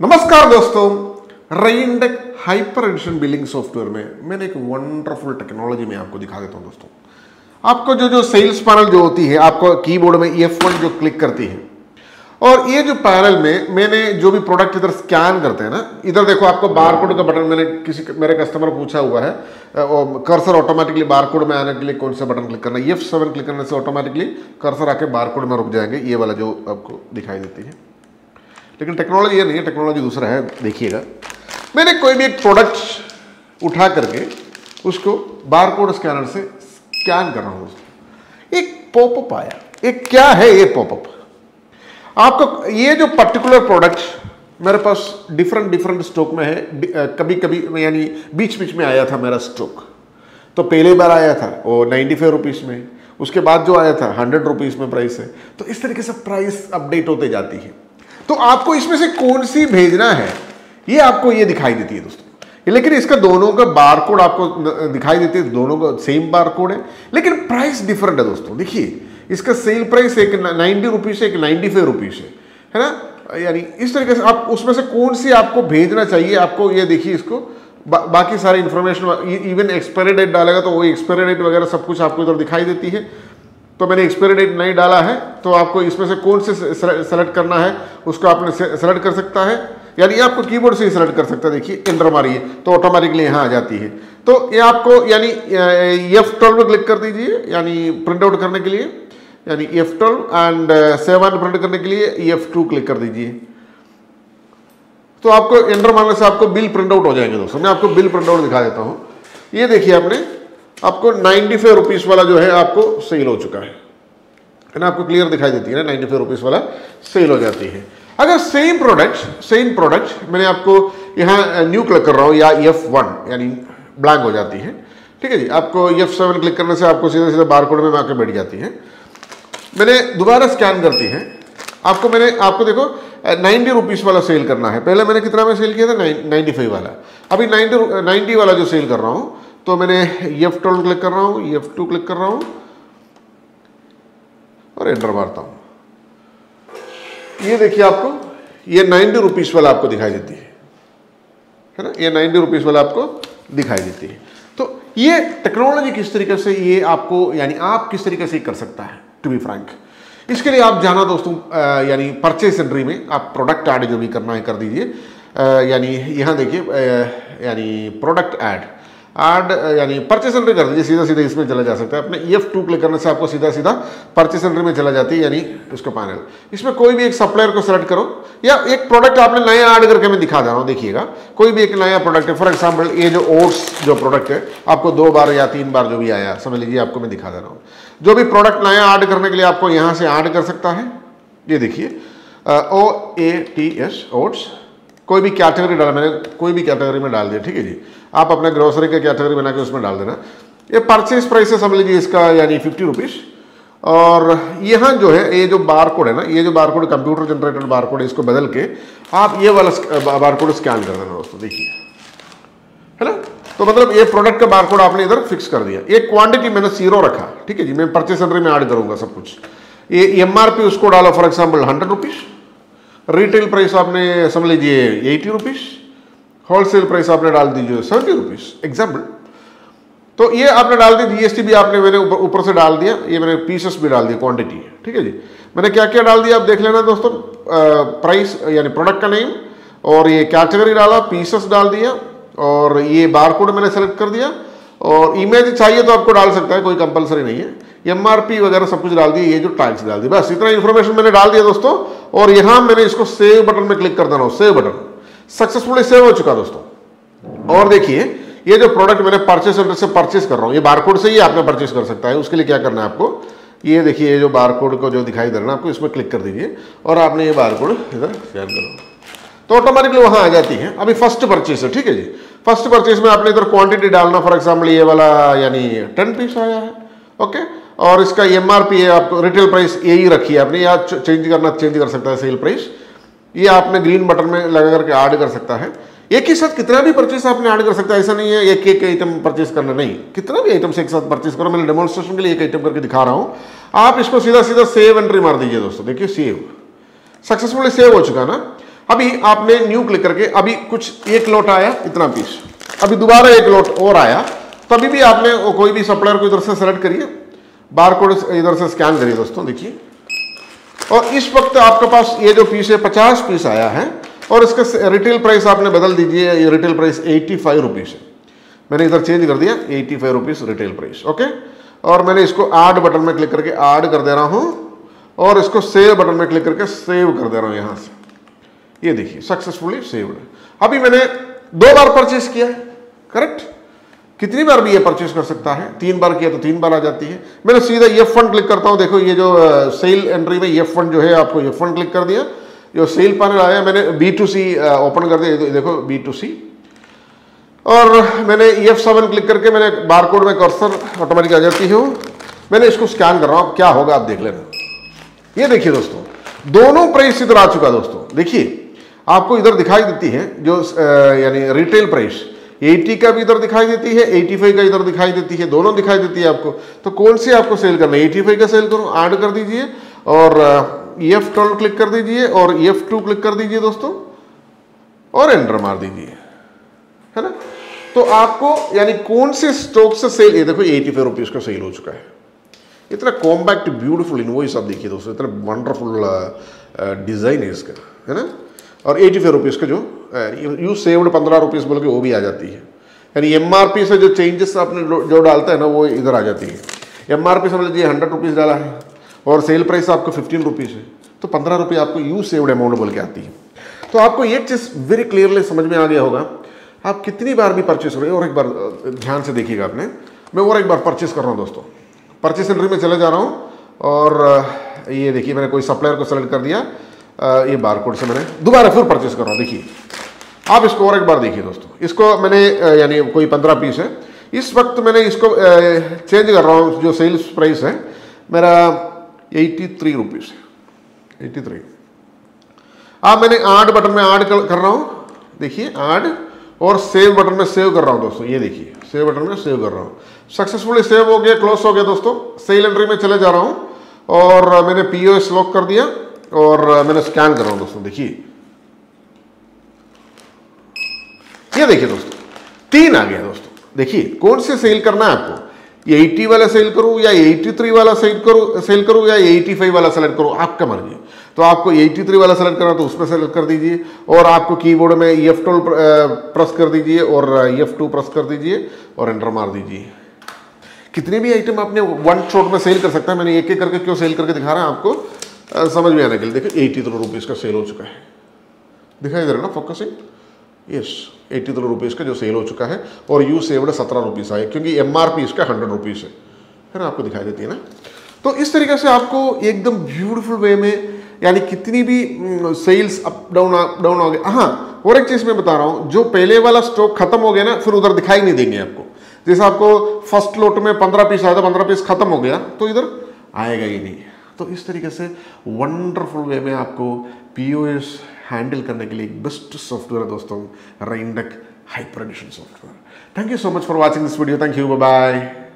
नमस्कार दोस्तों रेइनडेक हाइपर एडिशन बिलिंग सॉफ्टवेयर में मैंने एक वंडरफुल टेक्नोलॉजी में आपको दिखा देता हूँ दोस्तों। आपको जो जो सेल्स पैनल जो होती है, आपको कीबोर्ड में F1 जो क्लिक करती है, और ये जो पैनल में मैंने जो भी प्रोडक्ट इधर स्कैन करते हैं ना, इधर देखो आपको बारकोड का बटन मैंने किसी मेरे कस्टमर पूछा हुआ है कर्सर ऑटोमेटिकली बारकोड में आने के लिए कौन सा बटन क्लिक करना है? एफ़ सेवन क्लिक करने से ऑटोमेटिकली कर्सर आके बारकोड में रुक जाएँगे, ये वाला जो आपको दिखाई देती है। लेकिन टेक्नोलॉजी ये नहीं है टेक्नोलॉजी दूसरा है, देखिएगा। मैंने कोई भी एक प्रोडक्ट उठा करके उसको बारकोड स्कैनर से स्कैन कर रहा हूँ एक पॉपअप आया। एक क्या है ये पॉपअप आपको ये जो पर्टिकुलर प्रोडक्ट मेरे पास डिफरेंट डिफरेंट स्टॉक में है। कभी कभी यानी बीच बीच में आया था मेरा स्टॉक तो पहले बार आया था, वो नाइन्टी फाइव रुपीज़ में। उसके बाद जो आया था हंड्रेड रुपीज़ में प्राइस है। तो इस तरीके से प्राइस अपडेट होते जाती है। तो आपको इसमें से कौन सी भेजना है? ये आपको ये दिखाई देती है दोस्तों। लेकिन इसका दोनों का बार कोड आपको दिखाई देती है। दोनों का सेम बार कोड है। लेकिन प्राइस डिफरेंट है दोस्तों। देखिए इसका सेल प्राइस एक नाइन्टी रुपीज़ है एक नाइन्टी फाइव रुपीज़ है। है ना? यानी इस तरीके से आप उसमें से कौन सी आपको भेजना चाहिए? आपको ये देखिए इसको। बा, बाकी सारी इन्फॉर्मेशन इवन एक्सपायरी डेट डालेगा तो वो एक्सपायरी डेट वगैरह सब कुछ आपको इधर दिखाई देती है। तो मैंने एक्सपायरी डेट नहीं डाला है तो आपको इसमें से कौन से सेलेक्ट करना है, उसको आपने सेलेक्ट कर सकता है। यानी आपको कीबोर्ड से ही सेलेक्ट कर सकता है, देखिए एंटर मारिए तो ऑटोमेटिकली यहाँ आ जाती है। तो ये आपको, यानी एफ़ ट्वेल्व क्लिक कर दीजिए, यानी प्रिंट आउट करने के लिए, यानी F twelve and seven print करने के लिए एफ़ टू क्लिक कर दीजिए। तो आपको एंटर मारने से आपको बिल प्रिंट आउट हो जाएँगे दोस्तों। मैं आपको बिल प्रिंट आउट दिखा देता हूँ। ये देखिए आपने आपको नाइन्टी फाइव रुपीज़ वाला जो है आपको सेल हो चुका है। है ना? आपको क्लियर दिखाई देती है ना? नाइन्टी फाइव रुपीज़ वाला सेल हो जाती है। अगर सेम प्रोडक्ट सेम प्रोडक्ट मैंने आपको यहाँ न्यू क्लिक कर रहा हूँ, या एफ़ वन यानी ब्लैंक हो जाती है। ठीक है जी? आपको एफ़ सेवन क्लिक करने से आपको सीधे सीधे बार कोड में आकर बैठ जाती है। मैंने दोबारा स्कैन करती है। आपको मैंने, आपको देखो नाइन्टी रुपीज़ वाला सेल करना है। पहले मैंने कितना में सेल किया था? नाइन्टी फाइव वाला। अभी नाइन्टी नाइन्टी वाला जो सेल कर रहा हूँ तो मैंने एफ़ ट्वेल्व क्लिक कर रहा हूँ एफ़ टू क्लिक कर रहा हूँ और एंटर मारता हूँ। ये देखिए आपको, ये नाइन्टी रुपीज़ वाला आपको दिखाई देती है। है ना? ये नाइन्टी रुपीज़ वाला आपको दिखाई देती है। तो ये टेक्नोलॉजी किस तरीके से ये आपको, यानी आप किस तरीके से कर सकता है टू बी फ्रैंक इसके लिए आप जाना दोस्तों यानी परचेज एंट्री में आप प्रोडक्ट ऐड जो भी करना है, कर दीजिए। यानी यहाँ देखिए यानी प्रोडक्ट ऐड ऐड यानी परचेस एंट्री कर दीजिए सीधा सीधा इसमें चला जा सकता है। अपने ई एफ़ टू क्लिक करने से आपको सीधा सीधा परचेस एंट्री में चला जाती है, यानी उसका पैनल इसमें कोई भी एक सप्लायर को सेलेक्ट करो, या एक प्रोडक्ट आपने नया ऐड करके मैं दिखा दे रहा हूँ, देखिएगा। कोई भी एक नया प्रोडक्ट है फॉर एग्ज़ाम्पल ये जो ओट्स जो प्रोडक्ट है, आपको दो बार या तीन बार जो भी आया, समझ लीजिए, आपको मैं दिखा दे रहा हूँ। जो भी प्रोडक्ट नया ऐड करने के लिए आपको यहाँ से ऐड कर सकता है, ये देखिए O A T S oats कोई भी कैटेगरी डाला, मैंने कोई भी कैटेगरी में डाल दिया, ठीक है जी? आप अपने ग्रोसरी का कैटेगरी बना के उसमें डाल देना। ये परचेज प्राइस है, समझ लीजिए इसका, यानी फिफ्टी रुपीज़ और यहाँ जो है, ये जो बार कोड है ना, ये जो bar code computer generated bar code है, इसको बदल के आप ये वाला बार कोड स्कैन कर देना दोस्तों, देखिए। है ना? तो मतलब ये प्रोडक्ट का बार कोड आपने इधर फिक्स कर दिया। ये क्वांटिटी मैंने ज़ीरो रखा, ठीक है जी? मैं परचेज सेंटर में ऐड करूँगा सब कुछ। ये एमआरपी उसको डालो for example hundred rupees retail price आपने समझ लीजिए एटी रुपीज़ होलसेल प्राइस आपने डाल दीजिए सेवेंटी रुपीज़ एग्ज़ाम्पल तो ये आपने डाल दी जीएसटी भी आपने मैंने ऊपर ऊपर से डाल दिया, ये मैंने पीसेस भी डाल दिया क्वांटिटी ठीक है जी? मैंने क्या क्या डाल दिया, आप देख लेना दोस्तों प्राइस यानी प्रोडक्ट का नेम और ये कैटेगरी डाला पीसेस डाल दिया, और ये बार कोड मैंने सेलेक्ट कर दिया, और इमेज चाहिए तो आपको डाल सकता है, कोई कंपलसरी नहीं है। एमआरपी वगैरह सब कुछ डाल दिया ये जो टैग्स डाल दिए बस, इतना इन्फॉर्मेशन मैंने डाल दिया दोस्तों, और यहाँ मैंने इसको सेव बटन में क्लिक कर देना हो सेव बटन सक्सेसफुली सेव हो चुका दोस्तों। और देखिए, ये जो प्रोडक्ट मैंने परचेस सेंटर से परचेस कर रहा हूँ, ये बारकोड से ही आपने परचेस कर सकता है, उसके लिए क्या करना है आपको? ये देखिए, ये जो बारकोड को जो दिखाई दे रहा है आपको इसमें क्लिक कर दीजिए, और आपने ये बारकोड इधर स्कैन करो तो ऑटोमेटिकली वहाँ आ जाती है। अभी फ़र्स्ट परचेस है, ठीक है जी? फ़र्स्ट परचेस में आपने इधर क्वांटिटी डालना फॉर एग्ज़ाम्पल ये वाला, यानी टेन पीस आया है ओके और इसका एम आर पी है आपको रिटेल प्राइस यही रखी है आपने, या चेंज करना चेंज कर सकता है सेल प्राइस ये आपने ग्रीन बटन में लगा करके ऐड कर सकता है। एक ही साथ कितना भी परचेस आपने ऐड कर सकता है, ऐसा नहीं है, एक एक आइटम परचेस करना नहीं। कितना भी आइटम से एक साथ परचेस करो, मैंने डेमोन्स्ट्रेशन के लिए एक आइटम करके दिखा रहा हूँ। आप इसको सीधा सीधा सेव एंट्री मार दीजिए दोस्तों, देखिए सेव सक्सेसफुली सेव हो चुका ना? अभी आपने न्यू क्लिक करके, अभी कुछ एक लोट आया, इतना पीस अभी दोबारा एक लोट और आया तो अभी भी आपने कोई भी सप्लायर को इधर से सेलेक्ट करिए। बार कोड इधर से स्कैन करिए दोस्तों, देखिए। और इस वक्त आपके पास ये जो पीस है, पचास पीस आया है, और इसका रिटेल प्राइस आपने बदल दीजिए, ये retail price eighty five rupees है। मैंने इधर चेंज कर दिया eighty five rupees retail price, okay? और मैंने इसको आड बटन में क्लिक करके ऐड कर दे रहा हूँ, और इसको सेव बटन में क्लिक करके सेव कर दे रहा हूँ यहाँ से। ये देखिए, सक्सेसफुली सेव्ड अभी मैंने दो बार परचेज किया है, करेक्ट? कितनी बार भी ये परचेस कर सकता है? तीन बार किया तो तीन बार आ जाती है। मैंने सीधा ये फंड क्लिक करता हूँ। देखो, ये जो सेल एंट्री में ये फंड जो है, आपको ये फंड क्लिक कर दिया। जो सेल पैनल आया, मैंने बी टू सी ओपन कर दिया। देखो बी टू सी और मैंने एफ़ सेवन क्लिक करके मैंने बार कोड में कर्सर ऑटोमेटिक आ जाती है। मैंने इसको स्कैन कर रहा हूँ। क्या होगा, आप देख लेना। ये देखिए दोस्तों, दोनों प्राइस इधर आ चुका दोस्तों। देखिए, आपको इधर दिखाई देती है जो यानी रिटेल प्राइस 80 का भी इधर दिखाई देती है 85 का इधर दिखाई देती है, दोनों दिखाई देती है आपको। तो कौन सी आपको सेल करना है? 85 का सेल करो ऐड कर दीजिए और एफ़ ट्वेल्व क्लिक कर दीजिए और एफ़ टू क्लिक कर दीजिए दोस्तों और एंटर मार दीजिए। है ना? तो आपको, यानी कौन से स्टॉक से सेल ये देखो एटी फाइव रुपीज़ का सेल हो चुका है। इतना कॉम्पैक्ट ब्यूटीफुल इनवॉइस आप देखिए दोस्तों, इतना वंडरफुल डिज़ाइन है इसका। है ना? और एटी फाइव रुपीज़ का जो यू सेव्ड पंद्रह रुपीज़ बोल के वो भी आ जाती है। यानी एम आर पी से जो चेंजेस आपने जो डालता है ना, वो इधर आ जाती है। एम आर पी समझ लीजिए हंड्रेड रुपीज़ डाला है और सेल प्राइस आपको फिफ्टीन रुपीज़ है। तो पंद्रह रुपये आपको यू सेव्ड अमाउंट बोल के आती है। तो आपको एक चीज़ वेरी क्लियरली समझ में आ गया होगा। आप कितनी बार भी परचेस करें और एक बार ध्यान से देखिएगा आपने। मैं और एक बार परचेस कर रहा हूँ दोस्तों। परचेस एंट्री में चले जा रहा हूँ और ये देखिए, मैंने कोई सप्लायर को सेलेक्ट कर दिया। ये बार कोड से मैंने दोबारा फिर परचेस कर रहा हूँ। देखिए, आप इसको और एक बार देखिए दोस्तों। इसको मैंने यानी कोई पंद्रह पीस है। इस वक्त मैंने इसको चेंज कर रहा हूँ। जो सेल्स प्राइस है, मेरा eighty three rupees eighty three आप मैंने आठ बटन में ऐड कर रहा हूँ। देखिए ऐड और सेव बटन में सेव कर रहा हूँ दोस्तों। ये देखिए सेव बटन में सेव कर रहा हूँ। सक्सेसफुली सेव हो गया क्लोज हो गया दोस्तों। सेल एंट्री में चले जा रहा हूँ। और मैंने पीओएस लॉक कर दिया। और मैंने स्कैन कर रहा हूँ दोस्तों, देखिए। ये देखिए दोस्तों, तीन आ गया दोस्तों, देखिए, कौन से सेल करना है आपको? ये 80 वाला सेल करूँ या 83 वाला सेल करूँ सेल करूँ या 85 वाला सेलेक्ट करूँ? आपका मर्ज़ी तो आपको 83 वाला सेलेक्ट करना तो उसमें सेलेक्ट कर दीजिए, और आपको कीबोर्ड में एफ़ टू प्रेस कर दीजिए, और एफ़ टू प्रेस कर दीजिए, और एंटर मार दीजिए। कितने भी आइटम आपने वन शॉट में सेल कर सकता है, मैंने एक एक करके क्यों सेल करके दिखा रहा है आपको? समझ में आने के लिए। देखिए एटी थ्री रुपीज़ का सेल हो चुका है। दिखाई दे रहा ना focusing yes eighty three rupees का जो सेल हो चुका है और यू सेव्ड सत्रह रुपीज़ आए, क्योंकि एम आर पी इसका हंड्रेड रुपीज़ है। है ना, आपको दिखाई देती है ना? तो इस तरीके से आपको एकदम ब्यूटीफुल वे में, यानी कितनी भी sales up down up down हो गए हाँ और एक चीज़ मैं बता रहा हूँ, जो पहले वाला स्टॉक खत्म हो गया ना, फिर उधर दिखाई नहीं देंगे आपको। जैसे आपको फ़र्स्ट लोट में पंद्रह पीस आया था, पंद्रह पीस खत्म हो गया तो इधर आएगा ही नहीं। तो इस तरीके से वंडरफुल वे में आपको पीओएस हैंडल करने के लिए एक बेस्ट सॉफ्टवेयर है दोस्तों रेइंडक hyper edition software thank you so much for watching this video thank you bye